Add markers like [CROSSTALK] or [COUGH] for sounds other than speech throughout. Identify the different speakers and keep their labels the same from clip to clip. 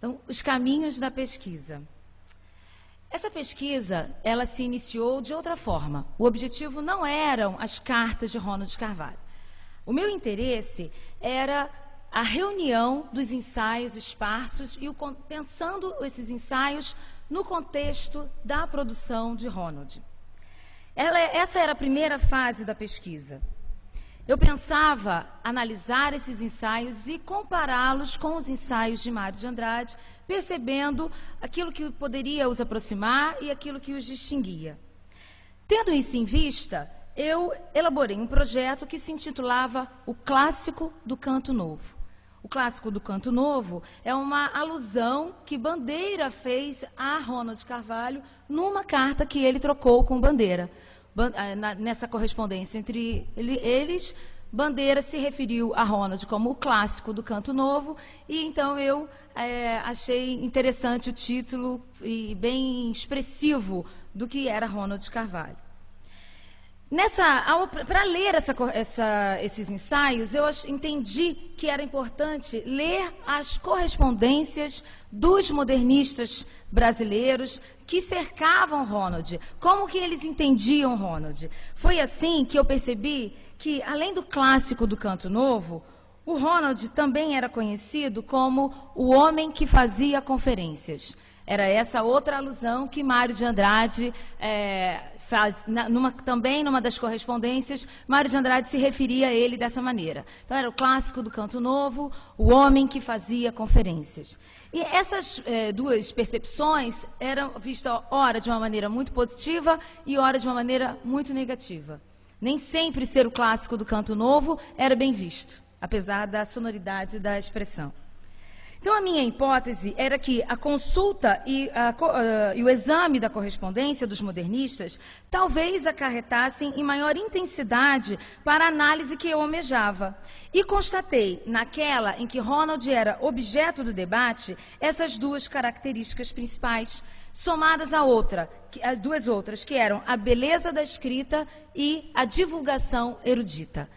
Speaker 1: Então, os caminhos da pesquisa. Essa pesquisa, ela se iniciou de outra forma. O objetivo não eram as cartas de Ronald Carvalho. O meu interesse era a reunião dos ensaios esparsos e o, pensando esses ensaios no contexto da produção de Ronald. Ela, essa era a primeira fase da pesquisa. Eu pensava analisar esses ensaios e compará-los com os ensaios de Mário de Andrade, percebendo aquilo que poderia os aproximar e aquilo que os distinguia. Tendo isso em vista, eu elaborei um projeto que se intitulava O Clássico do Canto Novo. O Clássico do Canto Novo é uma alusão que Bandeira fez a Ronald Carvalho numa carta que ele trocou com Bandeira. Ah, nessa correspondência entre eles, Bandeira se referiu a Ronald como o clássico do canto novo, e então eu é, achei interessante o título e bem expressivo do que era Ronald Carvalho. Para ler essa, essa, esses ensaios, eu entendi que era importante ler as correspondências dos modernistas brasileiros que cercavam Ronald, como que eles entendiam Ronald. Foi assim que eu percebi que, além do clássico do canto novo, o Ronald também era conhecido como o homem que fazia conferências. Era essa outra alusão que Mário de Andrade é, faz, na, numa, também numa das correspondências, Mário de Andrade se referia a ele dessa maneira. Então era o clássico do canto novo, o homem que fazia conferências. E essas é, duas percepções eram vistas ora de uma maneira muito positiva e ora de uma maneira muito negativa. Nem sempre ser o clássico do canto novo era bem visto, apesar da sonoridade da expressão. Então, a minha hipótese era que a consulta e, a, uh, e, o exame da correspondência dos modernistas talvez acarretassem em maior intensidade para a análise que eu almejava. E constatei, naquela em que Ronald era objeto do debate, essas duas características principais, somadas a outra, que, a duas outras, que eram a beleza da escrita e a divulgação erudita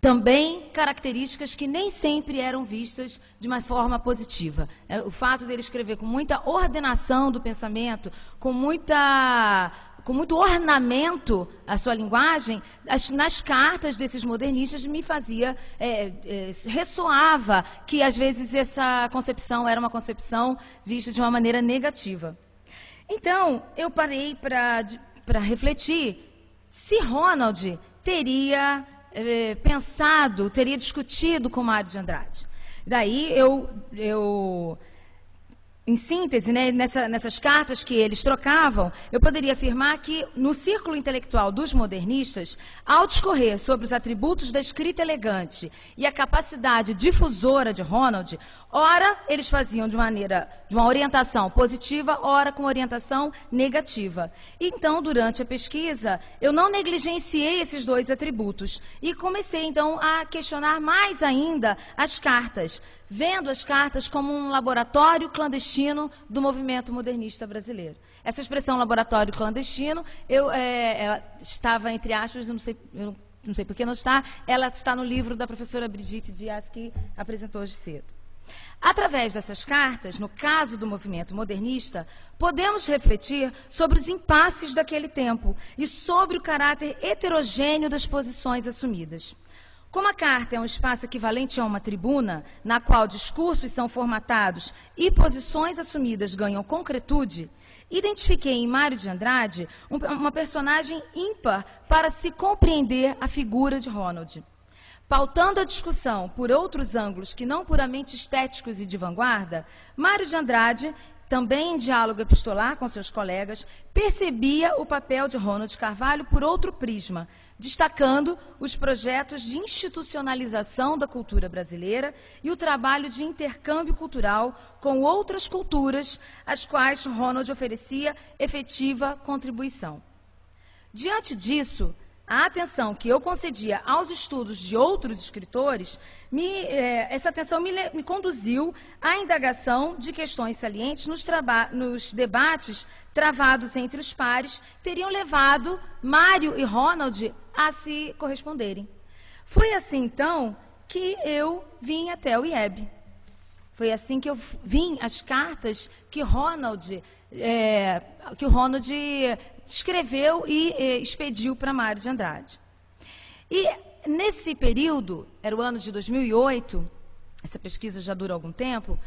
Speaker 1: também características que nem sempre eram vistas de uma forma positiva. É, o fato dele escrever com muita ordenação do pensamento, com muita com muito ornamento a sua linguagem, as, nas cartas desses modernistas me fazia, é, é, ressoava que às vezes essa concepção era uma concepção vista de uma maneira negativa. Então, eu parei para refletir se Ronald teria eh, pensado, teria discutido com Mário de Andrade. Daí eu, eu em síntese, né, nessa, nessas cartas que eles trocavam, eu poderia afirmar que, no círculo intelectual dos modernistas, ao discorrer sobre os atributos da escrita elegante e a capacidade difusora de Ronald, ora eles faziam de maneira, de uma orientação positiva, ora com orientação negativa. Então, durante a pesquisa, eu não negligenciei esses dois atributos e comecei, então, a questionar mais ainda as cartas vendo as cartas como um laboratório clandestino do movimento modernista brasileiro. Essa expressão laboratório clandestino, eu é, estava entre aspas, eu não sei, eu não sei por que não está, ela está no livro da professora Brigitte Dias, que apresentou hoje cedo. Através dessas cartas, no caso do movimento modernista, podemos refletir sobre os impasses daquele tempo e sobre o caráter heterogêneo das posições assumidas. Como a carta é um espaço equivalente a uma tribuna, na qual discursos são formatados e posições assumidas ganham concretude, identifiquei em Mário de Andrade um, uma personagem ímpar para se compreender a figura de Ronald. Pautando a discussão por outros ângulos que não puramente estéticos e de vanguarda, Mário de Andrade também em diálogo epistolar com seus colegas, percebia o papel de Ronald Carvalho por outro prisma, destacando os projetos de institucionalização da cultura brasileira e o trabalho de intercâmbio cultural com outras culturas, às quais Ronald oferecia efetiva contribuição. Diante disso, a atenção que eu concedia aos estudos de outros escritores, me, eh, essa atenção me, me, conduziu à indagação de questões salientes nos, nos, debates travados entre os pares, teriam levado Mário e Ronald a se corresponderem. Foi assim, então, que eu vim até o IEB. Foi assim que eu vim as cartas que Ronald, é, que o Ronald escreveu e é, expediu para Mário de Andrade. E nesse período, era o ano de 2008, essa pesquisa já dura algum tempo,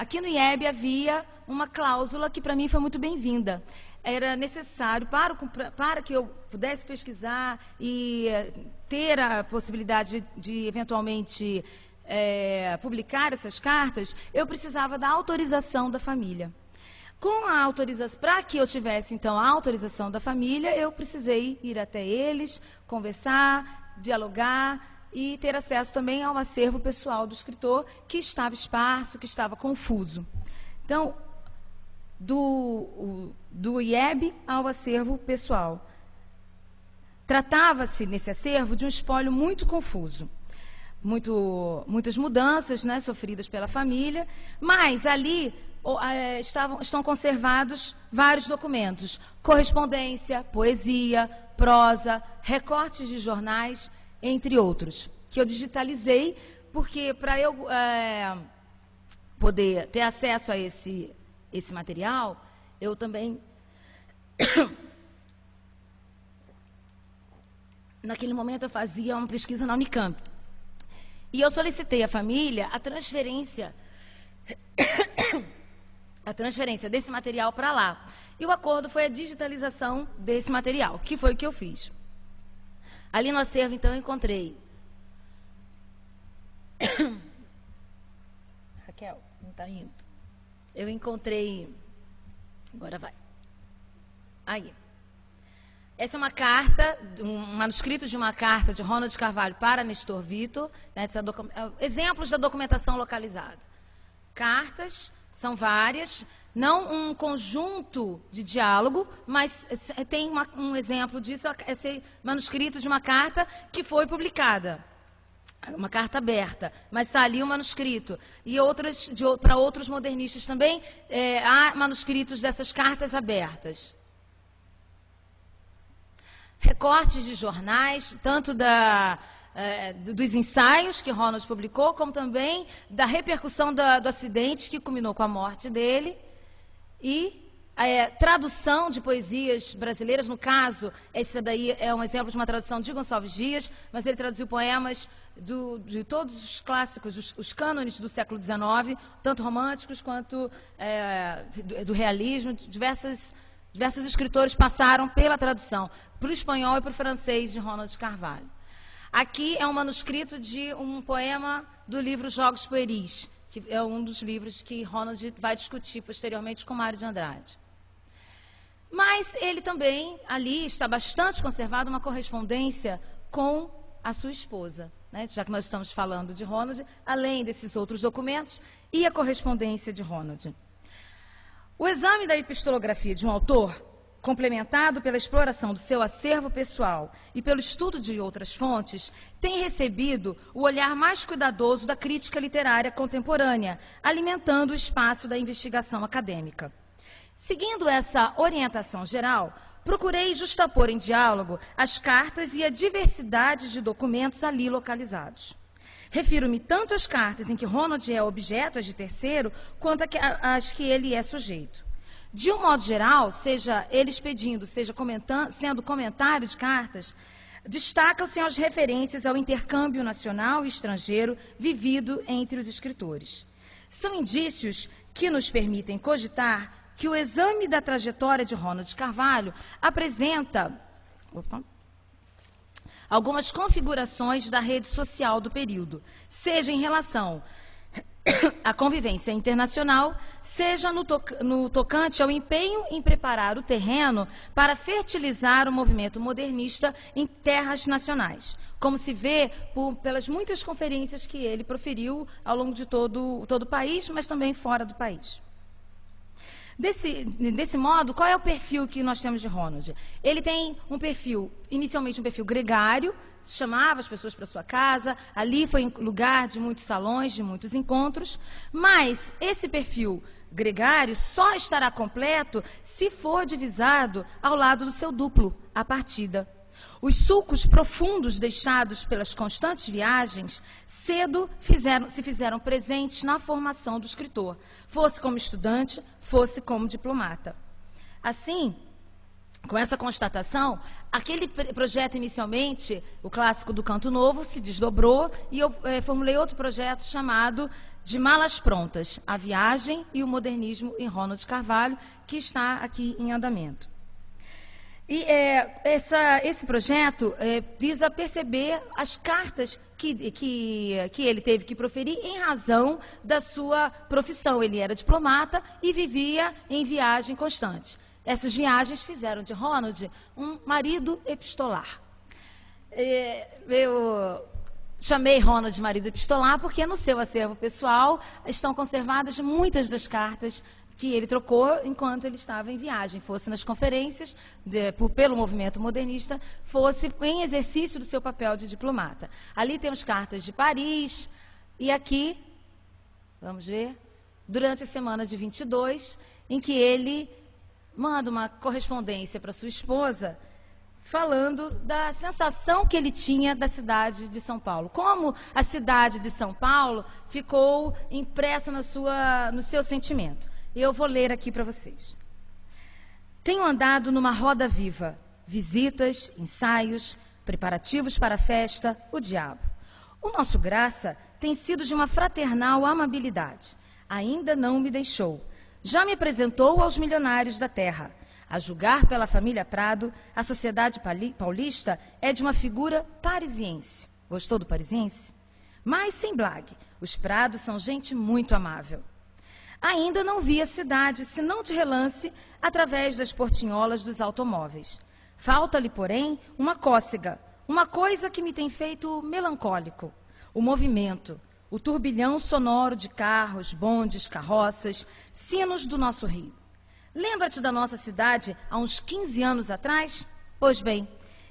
Speaker 1: aqui no IEB havia uma cláusula que para mim foi muito bem-vinda. Era necessário, para, para que eu pudesse pesquisar e eh, ter a possibilidade de, de eventualmente é, publicar essas cartas, eu precisava da autorização da família. Com a autorização, para que eu tivesse então a autorização da família, eu precisei ir até eles, conversar, dialogar e ter acesso também ao acervo pessoal do escritor, que estava esparso, que estava confuso. Então, do, do IEB ao acervo pessoal. Tratava-se nesse acervo de um espólio muito confuso. Muito, muitas mudanças né, sofridas pela família, mas ali é, estavam, estão conservados vários documentos: correspondência, poesia, prosa, recortes de jornais, entre outros, que eu digitalizei, porque para eu é, poder ter acesso a esse, esse material, eu também. [COUGHS] Naquele momento eu fazia uma pesquisa na Unicamp. E eu solicitei à família a transferência [COUGHS] a transferência desse material para lá. E o acordo foi a digitalização desse material, que foi o que eu fiz. Ali no acervo, então, eu encontrei. [COUGHS] Raquel, não está indo. Eu encontrei. Agora vai. Aí. Essa é uma carta, um manuscrito de uma carta de Ronald Carvalho para Nestor Vitor, né, é, exemplos da documentação localizada. Cartas, são várias, não um conjunto de diálogo, mas tem uma, um exemplo disso, esse manuscrito de uma carta que foi publicada. Uma carta aberta, mas está ali o um manuscrito. E outras, para outros modernistas também, é, há manuscritos dessas cartas abertas. Recortes de jornais, tanto da, é, dos ensaios que Ronald publicou, como também da repercussão da, do acidente que culminou com a morte dele. E é, tradução de poesias brasileiras, no caso, esse daí é um exemplo de uma tradução de Gonçalves Dias, mas ele traduziu poemas do, de todos os clássicos, os, os cânones do século XIX, tanto românticos quanto é, do, do, realismo, diversas, diversos escritores passaram pela tradução para o espanhol e para o francês de Ronald Carvalho. Aqui é um manuscrito de um poema do livro Jogos Pueris, que é um dos livros que Ronald vai discutir posteriormente com Mário de Andrade. Mas ele também, ali, está bastante conservado uma correspondência com a sua esposa, né? já que nós estamos falando de Ronald, além desses outros documentos e a correspondência de Ronald. O exame da epistolografia de um autor complementado pela exploração do seu acervo pessoal e pelo estudo de outras fontes, tem recebido o olhar mais cuidadoso da crítica literária contemporânea, alimentando o espaço da investigação acadêmica. Seguindo essa orientação geral, procurei justapor em diálogo as cartas e a diversidade de documentos ali localizados. Refiro-me tanto às cartas em que Ronald é objeto, as de terceiro, quanto às que ele é sujeito. De um modo geral, seja eles pedindo, seja comentando, sendo comentário de cartas, destacam-se as referências ao intercâmbio nacional e estrangeiro vivido entre os escritores. São indícios que nos permitem cogitar que o exame da trajetória de Ronald Carvalho apresenta opa, algumas configurações da rede social do período, seja em relação [COUGHS] a convivência internacional, seja no, to no, tocante ao empenho em preparar o terreno para fertilizar o movimento modernista em terras nacionais, como se vê por, pelas muitas conferências que ele proferiu ao longo de todo, todo o país, mas também fora do país. Desse, desse modo, qual é o perfil que nós temos de Ronald? Ele tem um perfil, inicialmente um perfil gregário, chamava as pessoas para sua casa, ali foi lugar de muitos salões, de muitos encontros, mas esse perfil gregário só estará completo se for divisado ao lado do seu duplo, a partida. Os sulcos profundos deixados pelas constantes viagens cedo fizeram, se fizeram presentes na formação do escritor, fosse como estudante, fosse como diplomata. Assim, com essa constatação, aquele projeto inicialmente, o clássico do Canto Novo, se desdobrou e eu é, formulei outro projeto chamado de Malas Prontas, a viagem e o modernismo em Ronald Carvalho, que está aqui em andamento. E é, essa, esse projeto é, visa perceber as cartas que, que, que ele teve que proferir em razão da sua profissão. Ele era diplomata e vivia em viagem constante. Essas viagens fizeram de Ronald um marido epistolar. É, eu chamei Ronald de marido epistolar porque no seu acervo pessoal estão conservadas muitas das cartas que ele trocou enquanto ele estava em viagem, fosse nas conferências de, por, pelo movimento modernista, fosse em exercício do seu papel de diplomata. Ali temos cartas de Paris, e aqui, vamos ver, durante a semana de 22, em que ele manda uma correspondência para sua esposa, falando da sensação que ele tinha da cidade de São Paulo. Como a cidade de São Paulo ficou impressa sua, no seu sentimento. E eu vou ler aqui para vocês. Tenho andado numa roda viva, visitas, ensaios, preparativos para a festa, o diabo. O nosso graça tem sido de uma fraternal amabilidade. Ainda não me deixou. Já me apresentou aos milionários da terra. A julgar pela família Prado, a sociedade paulista é de uma figura parisiense. Gostou do parisiense? Mas sem blague, os Prados são gente muito amável ainda não vi a cidade, senão de relance, através das portinholas dos automóveis. Falta-lhe, porém, uma cócega, uma coisa que me tem feito melancólico: o movimento, o turbilhão sonoro de carros, bondes, carroças, sinos do nosso rio. Lembra-te da nossa cidade há uns 15 anos atrás? Pois bem,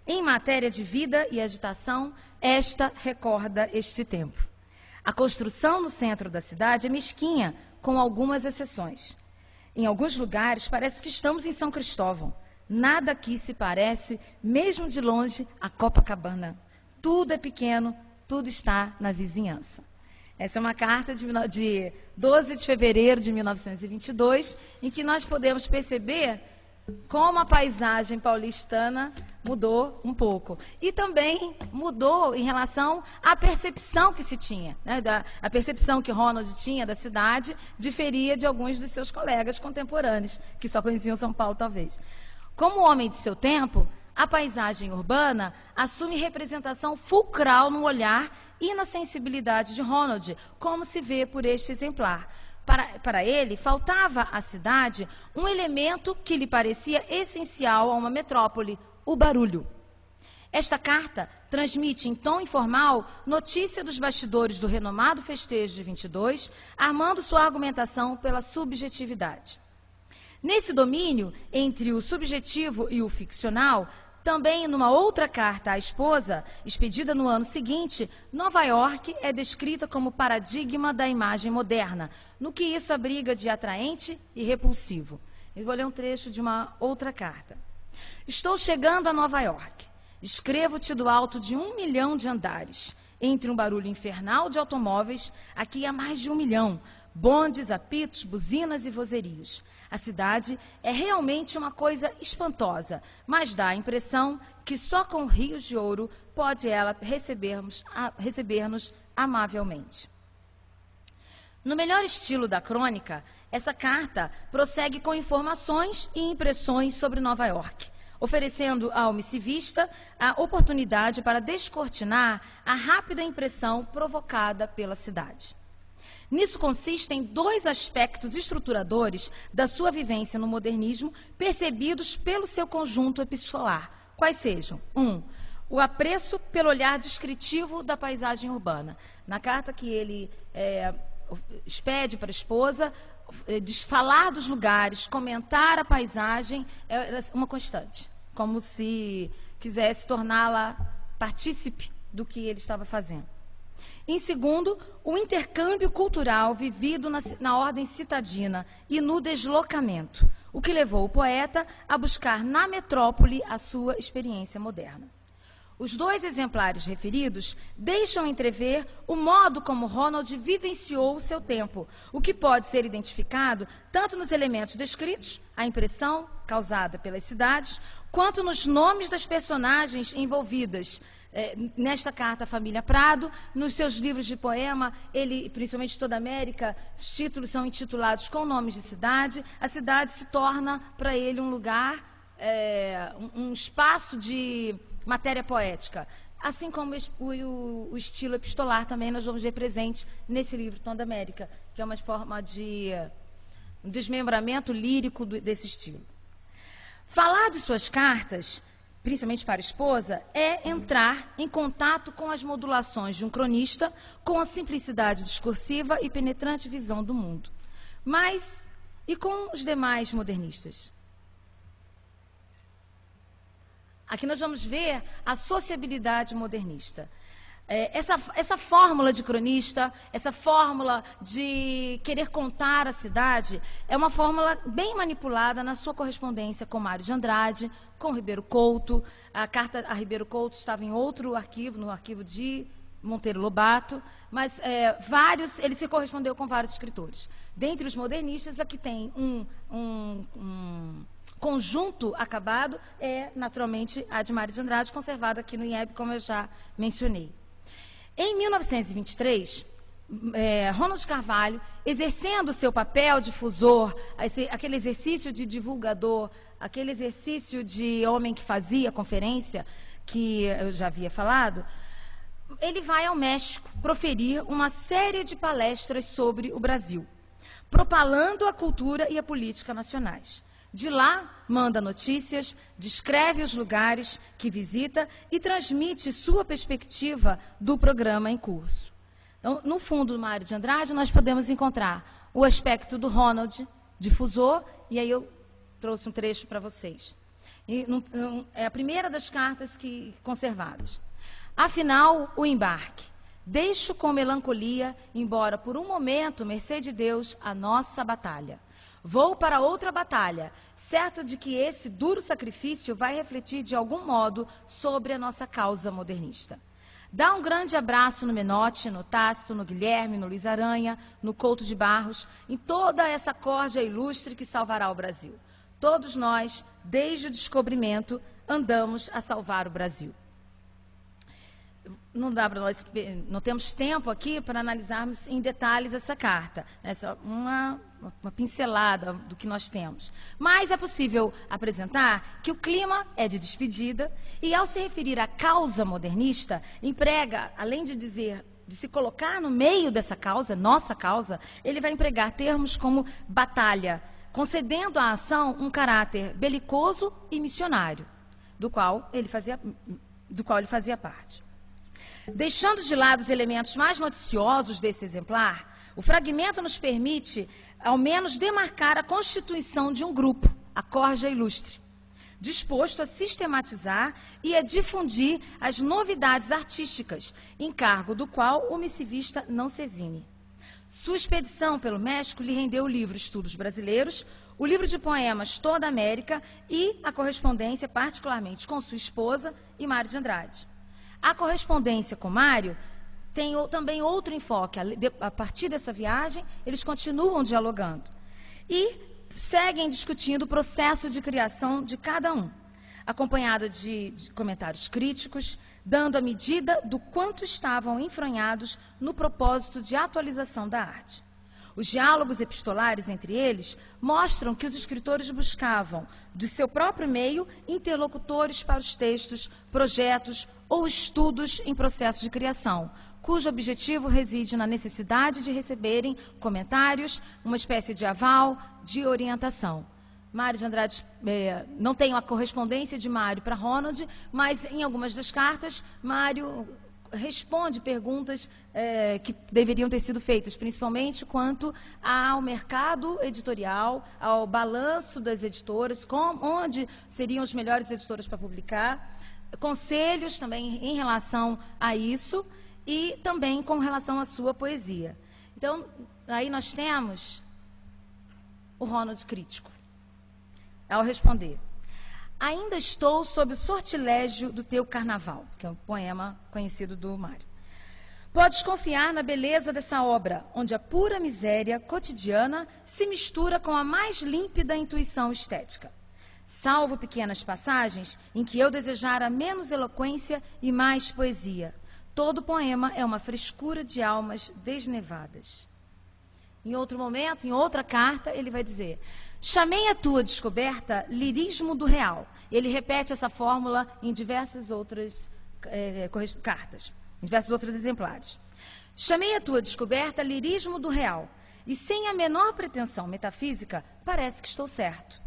Speaker 1: em matéria de vida e agitação, esta recorda este tempo. A construção no centro da cidade é mesquinha, com algumas exceções. Em alguns lugares parece que estamos em São Cristóvão. Nada aqui se parece, mesmo de longe, a Copacabana. Tudo é pequeno, tudo está na vizinhança. Essa é uma carta de, de 12 de fevereiro de 1922, em que nós podemos perceber como a paisagem paulistana mudou um pouco. E também mudou em relação à percepção que se tinha. Né? Da, a percepção que Ronald tinha da cidade diferia de alguns dos seus colegas contemporâneos, que só conheciam São Paulo, talvez. Como homem de seu tempo, a paisagem urbana assume representação fulcral no olhar e na sensibilidade de Ronald, como se vê por este exemplar para, para ele, faltava à cidade um elemento que lhe parecia essencial a uma metrópole: o barulho. Esta carta transmite em tom informal notícia dos bastidores do renomado festejo de 22, armando sua argumentação pela subjetividade. Nesse domínio entre o subjetivo e o ficcional, também, numa outra carta à esposa, expedida no ano seguinte, Nova York é descrita como paradigma da imagem moderna, no que isso abriga de atraente e repulsivo. Eu vou ler um trecho de uma outra carta. Estou chegando a Nova York. Escrevo-te do alto de um milhão de andares. Entre um barulho infernal de automóveis, aqui há mais de um milhão. Bondes, apitos, buzinas e vozerios. A cidade é realmente uma coisa espantosa, mas dá a impressão que só com rios de ouro pode ela receber-nos receber amavelmente. No melhor estilo da crônica, essa carta prossegue com informações e impressões sobre Nova York, oferecendo ao missivista a oportunidade para descortinar a rápida impressão provocada pela cidade. Nisso consistem dois aspectos estruturadores da sua vivência no modernismo, percebidos pelo seu conjunto epistolar. Quais sejam? Um, o apreço pelo olhar descritivo da paisagem urbana. Na carta que ele é, expede para a esposa, é, falar dos lugares, comentar a paisagem, era uma constante, como se quisesse torná-la partícipe do que ele estava fazendo. Em segundo, o intercâmbio cultural vivido na, na ordem citadina e no deslocamento, o que levou o poeta a buscar na metrópole a sua experiência moderna. Os dois exemplares referidos deixam entrever o modo como Ronald vivenciou o seu tempo, o que pode ser identificado tanto nos elementos descritos, a impressão causada pelas cidades, quanto nos nomes das personagens envolvidas. É, nesta carta à família Prado, nos seus livros de poema, ele, principalmente toda a América, os títulos são intitulados com nomes de cidade. A cidade se torna para ele um lugar, é, um, espaço de matéria poética. Assim como o, estilo epistolar também nós vamos ver presente nesse livro Tom da América, que é uma forma de desmembramento lírico desse estilo. Falar de suas cartas, principalmente para a esposa, é entrar em contato com as modulações de um cronista, com a simplicidade discursiva e penetrante visão do mundo. Mas e com os demais modernistas? Aqui nós vamos ver a sociabilidade modernista. É, essa, essa fórmula de cronista, essa fórmula de querer contar a cidade, é uma fórmula bem manipulada na sua correspondência com Mário de Andrade, com Ribeiro Couto. A carta a Ribeiro Couto estava em outro arquivo, no arquivo de Monteiro Lobato, mas é, vários, ele se correspondeu com vários escritores. Dentre os modernistas, aqui tem um, um, um conjunto acabado é, naturalmente, a de Mário de Andrade, conservada aqui no IEB, como eu já mencionei. Em 1923, é, Ronald Carvalho, exercendo seu papel difusor, esse, aquele exercício de divulgador, aquele exercício de homem que fazia conferência, que eu já havia falado, ele vai ao México proferir uma série de palestras sobre o Brasil, propalando a cultura e a política nacionais. De lá, manda notícias, descreve os lugares que visita e transmite sua perspectiva do programa em curso. Então, no fundo do Mário de Andrade, nós podemos encontrar o aspecto do Ronald, difusor, e aí eu trouxe um trecho para vocês. E, é a primeira das cartas que conservadas. Afinal, o embarque. Deixo com melancolia, embora por um momento, mercê de Deus, a nossa batalha. Vou para outra batalha, certo de que esse duro sacrifício vai refletir de algum modo sobre a nossa causa modernista. Dá um grande abraço no Menotti, no Tácito, no Guilherme, no Luiz Aranha, no Couto de Barros, em toda essa corja ilustre que salvará o Brasil. Todos nós, desde o descobrimento, andamos a salvar o Brasil não dá para nós, não temos tempo aqui para analisarmos em detalhes essa carta, essa uma, uma pincelada do que nós temos. Mas é possível apresentar que o clima é de despedida e, ao se referir à causa modernista, emprega, além de dizer de se colocar no meio dessa causa, nossa causa, ele vai empregar termos como batalha, concedendo à ação um caráter belicoso e missionário, do qual ele fazia, do qual ele fazia parte. Deixando de lado os elementos mais noticiosos desse exemplar, o fragmento nos permite, ao menos, demarcar a constituição de um grupo, a Corja Ilustre, disposto a sistematizar e a difundir as novidades artísticas, encargo do qual o missivista não se exime. Sua expedição pelo México lhe rendeu o livro Estudos Brasileiros, o livro de poemas Toda a América e a correspondência, particularmente com sua esposa e Mário de Andrade. A correspondência com Mário tem também outro enfoque. A partir dessa viagem, eles continuam dialogando. E seguem discutindo o processo de criação de cada um, acompanhada de, de comentários críticos, dando a medida do quanto estavam enfronhados no propósito de atualização da arte. Os diálogos epistolares entre eles mostram que os escritores buscavam, de seu próprio meio, interlocutores para os textos, projetos ou estudos em processo de criação, cujo objetivo reside na necessidade de receberem comentários, uma espécie de aval, de orientação. Mário de Andrade, eh, não tenho a correspondência de Mário para Ronald, mas em algumas das cartas, Mário responde perguntas é, que deveriam ter sido feitas, principalmente quanto ao mercado editorial, ao balanço das editoras, com, onde seriam as melhores editoras para publicar, conselhos também em relação a isso e também com relação à sua poesia. Então, aí nós temos o Ronald crítico, ao responder. Ainda estou sob o sortilégio do teu carnaval, que é um poema conhecido do Mário. Podes confiar na beleza dessa obra, onde a pura miséria cotidiana se mistura com a mais límpida intuição estética. Salvo pequenas passagens em que eu desejara menos eloquência e mais poesia. Todo poema é uma frescura de almas desnevadas. Em outro momento, em outra carta, ele vai dizer: Chamei a tua descoberta lirismo do real. Ele repete essa fórmula em diversas outras é, cartas, em diversos outros exemplares. Chamei a tua descoberta lirismo do real. E sem a menor pretensão metafísica, parece que estou certo.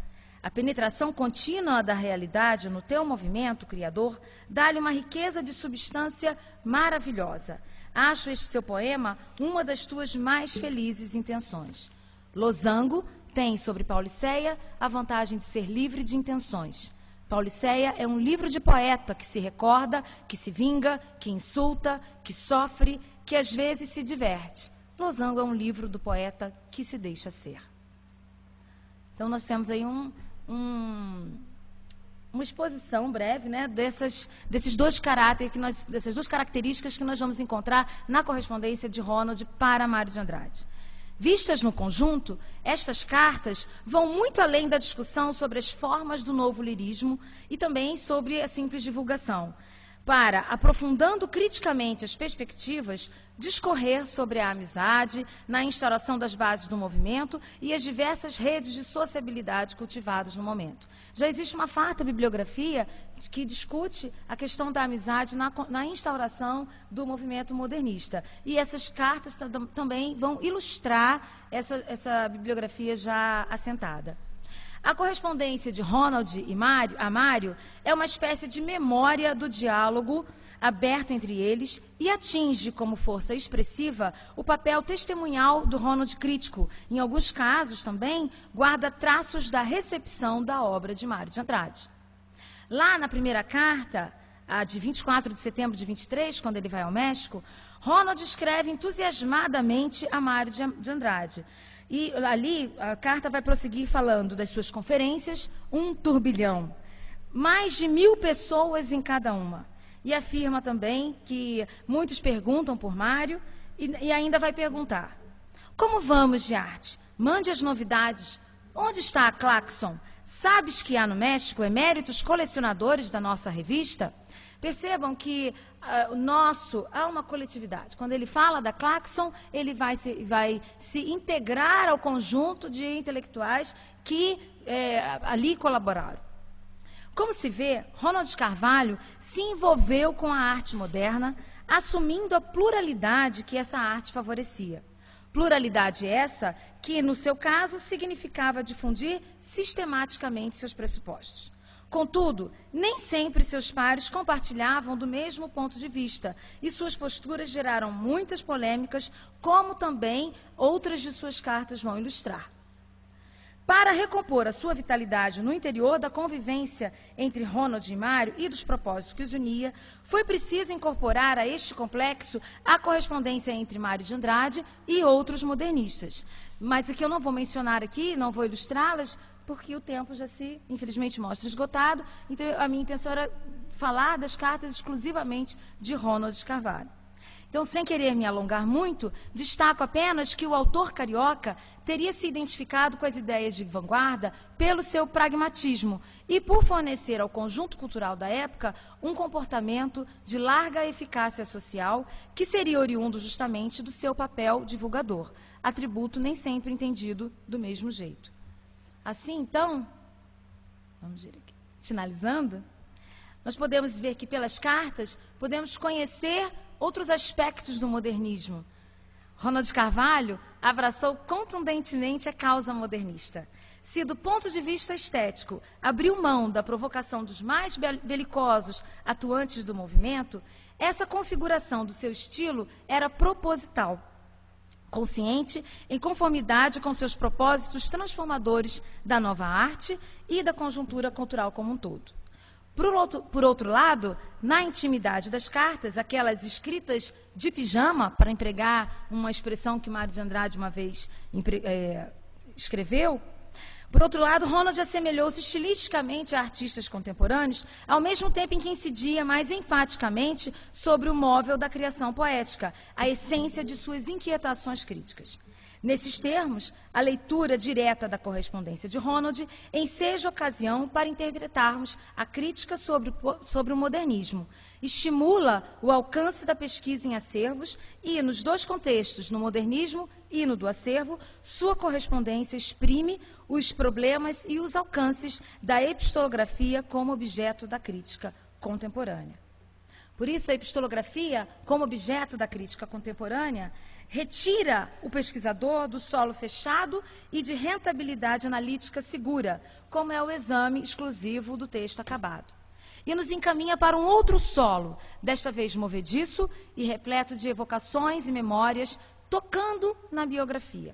Speaker 1: A penetração contínua da realidade no teu movimento criador dá-lhe uma riqueza de substância maravilhosa. Acho este seu poema uma das tuas mais felizes intenções. Losango tem sobre Pauliceia a vantagem de ser livre de intenções. Pauliceia é um livro de poeta que se recorda, que se vinga, que insulta, que sofre, que às vezes se diverte. Losango é um livro do poeta que se deixa ser. Então nós temos aí um, um, uma exposição breve né, dessas, desses dois caráteres que nós, dessas duas características que nós vamos encontrar na correspondência de Ronald para Mário de Andrade. Vistas no conjunto, estas cartas vão muito além da discussão sobre as formas do novo lirismo e também sobre a simples divulgação, para, aprofundando criticamente as perspectivas, discorrer sobre a amizade, na instauração das bases do movimento e as diversas redes de sociabilidade cultivadas no momento. Já existe uma farta bibliografia que discute a questão da amizade na, na instauração do movimento modernista. E essas cartas também vão ilustrar essa, essa bibliografia já assentada. A correspondência de Ronald e Mário, a Mário é uma espécie de memória do diálogo aberto entre eles e atinge como força expressiva o papel testemunhal do Ronald crítico. Em alguns casos também guarda traços da recepção da obra de Mário de Andrade. Lá na primeira carta, a de 24 de setembro de 23, quando ele vai ao México, Ronald escreve entusiasmadamente a Mário de Andrade. E ali a carta vai prosseguir falando das suas conferências, um turbilhão. Mais de mil pessoas em cada uma. E afirma também que muitos perguntam por Mário e, e ainda vai perguntar: Como vamos de arte? Mande as novidades. Onde está a Claxon? Sabes que há no México eméritos colecionadores da nossa revista? Percebam que uh, o nosso há uma coletividade. Quando ele fala da Claxon, ele vai se, vai se integrar ao conjunto de intelectuais que é, ali colaboraram. Como se vê, Ronald Carvalho se envolveu com a arte moderna, assumindo a pluralidade que essa arte favorecia. Pluralidade essa que, no seu caso, significava difundir sistematicamente seus pressupostos. Contudo, nem sempre seus pares compartilhavam do mesmo ponto de vista e suas posturas geraram muitas polêmicas, como também outras de suas cartas vão ilustrar. Para recompor a sua vitalidade no interior da convivência entre Ronald e Mário e dos propósitos que os unia, foi preciso incorporar a este complexo a correspondência entre Mário de Andrade e outros modernistas. Mas aqui eu não vou mencionar aqui, não vou ilustrá-las, porque o tempo já se, infelizmente, mostra esgotado. Então, a minha intenção era falar das cartas exclusivamente de Ronald Carvalho. Então, sem querer me alongar muito, destaco apenas que o autor carioca teria se identificado com as ideias de vanguarda pelo seu pragmatismo e por fornecer ao conjunto cultural da época um comportamento de larga eficácia social que seria oriundo justamente do seu papel divulgador, atributo nem sempre entendido do mesmo jeito. Assim, então, vamos ver aqui, finalizando, nós podemos ver que pelas cartas podemos conhecer outros aspectos do modernismo. Ronald Carvalho abraçou contundentemente a causa modernista. Se, do ponto de vista estético, abriu mão da provocação dos mais belicosos atuantes do movimento, essa configuração do seu estilo era proposital, consciente, em conformidade com seus propósitos transformadores da nova arte e da conjuntura cultural como um todo. Por outro, lado, na intimidade das cartas, aquelas escritas de pijama, para empregar uma expressão que Mário de Andrade uma vez é, escreveu, Por outro lado, Ronald assemelhou-se estilisticamente a artistas contemporâneos, ao mesmo tempo em que incidia mais enfaticamente sobre o móvel da criação poética, a essência de suas inquietações críticas. Nesses termos, a leitura direta da correspondência de Ronald enseja ocasião para interpretarmos a crítica sobre, sobre o modernismo, estimula o alcance da pesquisa em acervos e, nos dois contextos, no modernismo e no do acervo, sua correspondência exprime os problemas e os alcances da epistolografia como objeto da crítica contemporânea. Por isso, a epistolografia, como objeto da crítica contemporânea, retira o pesquisador do solo fechado e de rentabilidade analítica segura, como é o exame exclusivo do texto acabado. E nos encaminha para um outro solo, desta vez movediço e repleto de evocações e memórias, tocando na biografia.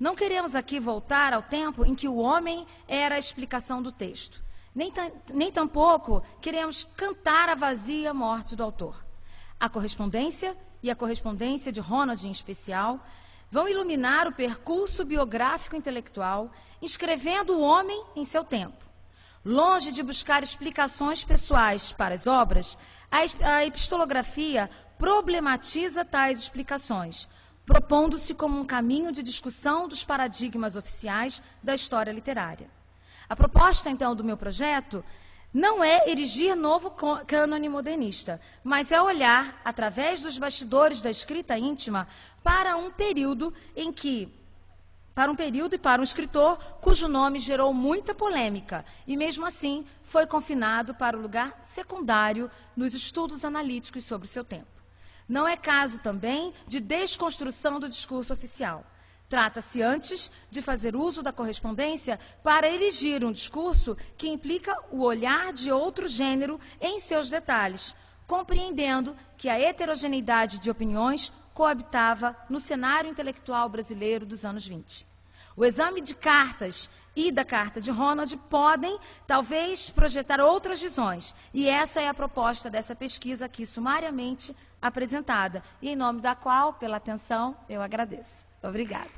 Speaker 1: Não queremos aqui voltar ao tempo em que o homem era a explicação do texto. Nem, nem tampouco queremos cantar a vazia morte do autor. A correspondência e a correspondência de Ronald em especial, vão iluminar o percurso biográfico intelectual, inscrevendo o homem em seu tempo. Longe de buscar explicações pessoais para as obras, a epistolografia problematiza tais explicações, propondo-se como um caminho de discussão dos paradigmas oficiais da história literária. A proposta, então, do meu projeto não é erigir novo cânone modernista, mas é olhar, através dos bastidores da escrita íntima, para um período em que para um período e para um escritor cujo nome gerou muita polêmica e, mesmo assim, foi confinado para o lugar secundário nos estudos analíticos sobre o seu tempo. Não é caso também de desconstrução do discurso oficial. Trata-se antes de fazer uso da correspondência para erigir um discurso que implica o olhar de outro gênero em seus detalhes, compreendendo que a heterogeneidade de opiniões coabitava no cenário intelectual brasileiro dos anos 20. O exame de cartas e da carta de Ronald podem, talvez, projetar outras visões, e essa é a proposta dessa pesquisa aqui sumariamente apresentada, e em nome da qual, pela atenção, eu agradeço. Obrigada.